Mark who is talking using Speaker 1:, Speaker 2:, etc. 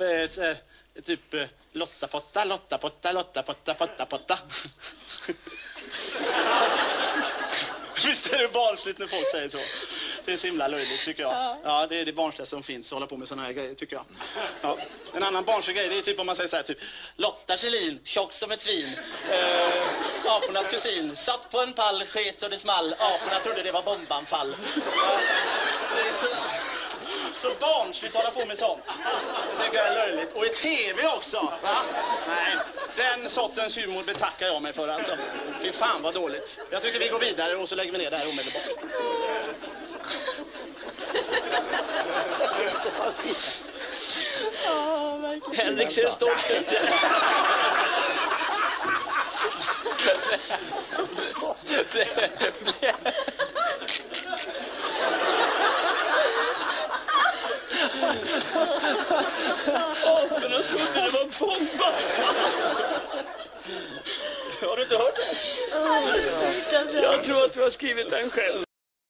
Speaker 1: eh, eh, typ eh, Lottapotta, Lottapotta, Lottapotta, Potta, Potta. Visst är det barnsligt när folk säger så? Det är så himla löjligt tycker jag. Ja. det är det barnsligaste som finns att hålla på med såna här grejer tycker jag. Ja. En annan barnslig grej det är typ om man säger så här typ Lotta Kjellin, tjock som ett svin. Eh, apornas kusin, satt på en pall, sket så det small. Aporna trodde det var bombanfall. Ja, så barnsligt att hålla på med sånt. Det tycker jag är löjligt. Och i tv också. Va? Nej, den sortens humor betackar jag mig för alltså. Fy fan vad dåligt. Jag tycker vi går vidare och så lägger vi ner det här omedelbart.
Speaker 2: Henrik ser stolt ut. Aporna trodde det var bomba.
Speaker 1: Har du inte hört det?
Speaker 2: Jag tror att du har skrivit den själv.